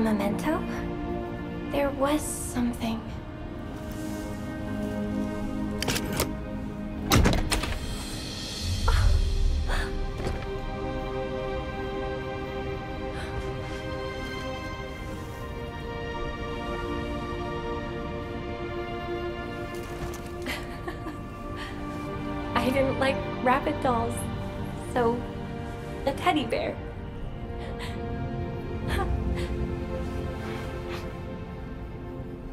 memento? There was something. I didn't like rabbit dolls, so a teddy bear.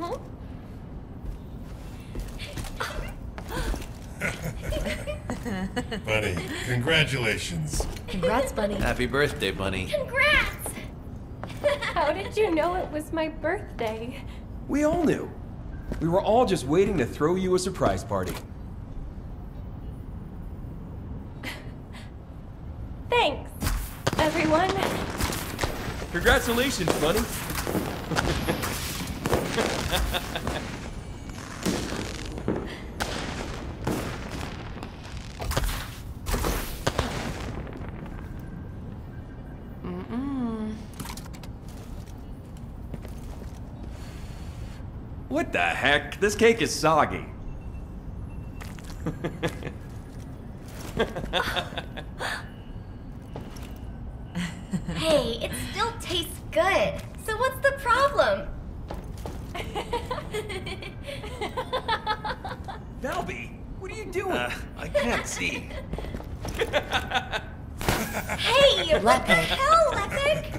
Huh? Bunny, congratulations. Congrats, Bunny. Happy birthday, Bunny. Congrats! How did you know it was my birthday? We all knew. We were all just waiting to throw you a surprise party. Thanks, everyone. Congratulations, Bunny. What the heck? This cake is soggy. Hey, it still tastes good. So what's the problem? Valby, what are you doing? Uh, I can't see. Hey, what the Lepic. hell, Lepic?